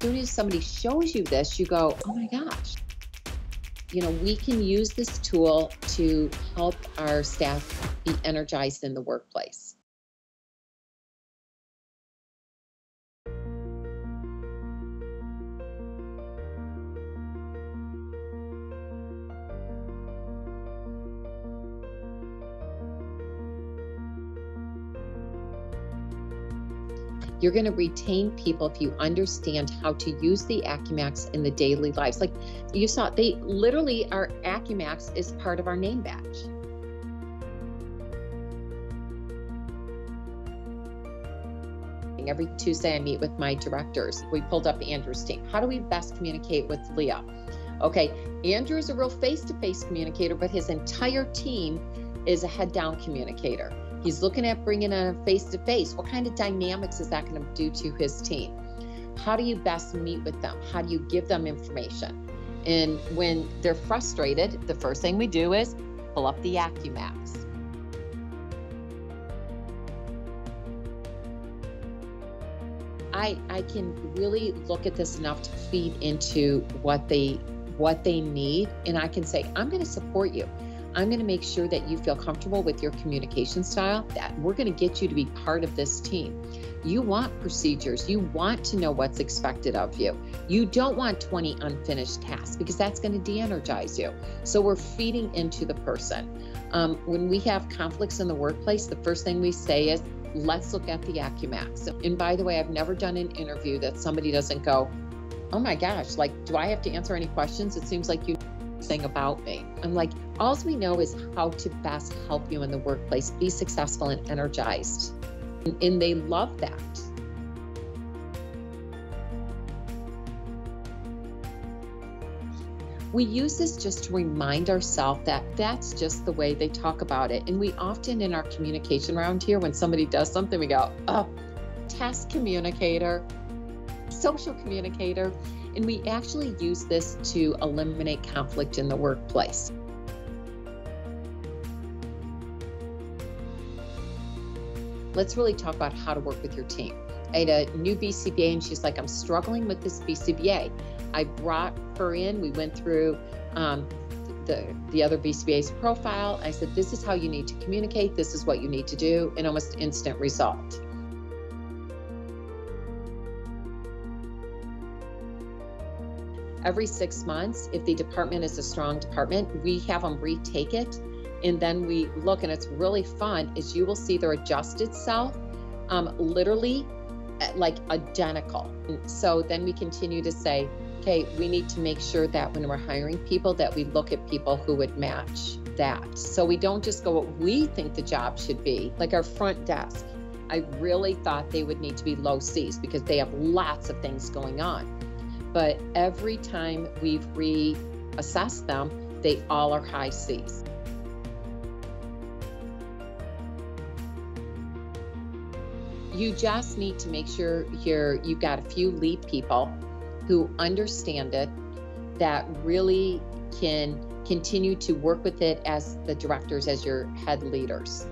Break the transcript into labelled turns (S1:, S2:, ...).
S1: soon as somebody shows you this, you go, oh my gosh. You know, we can use this tool to help our staff be energized in the workplace. You're going to retain people if you understand how to use the AcuMax in the daily lives. Like you saw, they literally, our AcuMax is part of our name badge. Every Tuesday, I meet with my directors. We pulled up Andrew's team. How do we best communicate with Leah? Okay, Andrew is a real face to face communicator, but his entire team is a head down communicator. He's looking at bringing a face to face. What kind of dynamics is that going to do to his team? How do you best meet with them? How do you give them information? And when they're frustrated, the first thing we do is pull up the AcuMax. I, I can really look at this enough to feed into what they what they need and I can say I'm going to support you. I'm going to make sure that you feel comfortable with your communication style, that we're going to get you to be part of this team. You want procedures. You want to know what's expected of you. You don't want 20 unfinished tasks because that's going to de energize you. So we're feeding into the person. Um, when we have conflicts in the workplace, the first thing we say is, let's look at the AcuMax. And by the way, I've never done an interview that somebody doesn't go, oh my gosh, like, do I have to answer any questions? It seems like you thing about me. I'm like, all we know is how to best help you in the workplace be successful and energized. And, and they love that. We use this just to remind ourselves that that's just the way they talk about it. And we often, in our communication around here, when somebody does something, we go, oh, test communicator, social communicator. And we actually use this to eliminate conflict in the workplace. Let's really talk about how to work with your team. I had a new BCBA and she's like, I'm struggling with this BCBA. I brought her in, we went through um, the, the other BCBA's profile. I said, This is how you need to communicate, this is what you need to do, and almost instant result. every six months, if the department is a strong department, we have them retake it. And then we look, and it's really fun, is you will see their adjusted self um, literally eh, like identical. So then we continue to say, okay, we need to make sure that when we're hiring people that we look at people who would match that. So we don't just go what we think the job should be, like our front desk. I really thought they would need to be low C's because they have lots of things going on but every time we've reassessed them, they all are high C's. You just need to make sure you're, you've got a few lead people who understand it, that really can continue to work with it as the directors, as your head leaders.